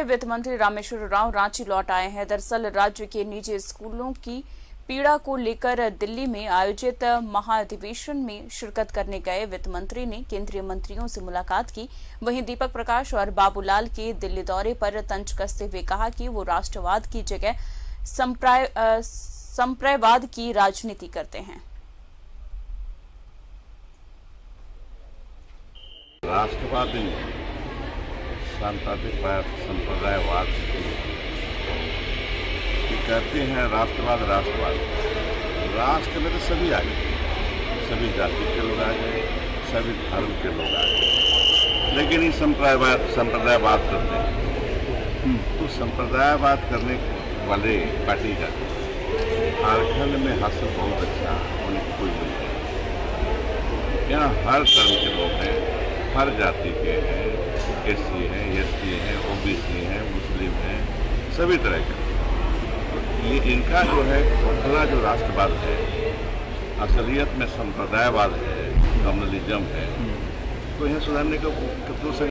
गए। वित्त मंत्री रामेश्वर राव रांची लौट आए हैं। दरअसल राज्य के निजी स्कूलों की पीड़ा को लेकर दिल्ली में आयोजित महाधिवेशन में शिरकत करने गए वित्त मंत्री ने केंद्रीय मंत्रियों से मुलाकात की। वहीं दीपक प्रकाश और बाबूलाल के दिल्ली दौरे पर तंज कसते हुए कहा कि वो राष्ट्रवाद की जगह संप्रदायवाद की राजनीति करते हैं। राष्ट्रवादी सांप्रदायिक संप्रदायवाद ये कहते हैं राष्ट्रवाद राष्ट्रवाद। राष्ट्र में तो सभी आ गए सभी जाति के लोग आ गए सभी धर्म के लोग आ गए लेकिन ये संप्रदायवाद संप्रदायवाद करते हैं। तो संप्रदायवाद करने वाले पार्टी का झारखंड में हासिल बहुत अच्छा की कोई नहीं। है यहाँ हर धर्म के लोग हैं, हर जाति के हैं। एस सी हैं एस टी हैं ओ बी सी हैं मुस्लिम हैं सभी तरह के। ये इनका जो है खोखला जो राष्ट्रवाद है असलियत में संप्रदायवाद है कम्युनलिज्म है तो यह सुधारने का कितनों से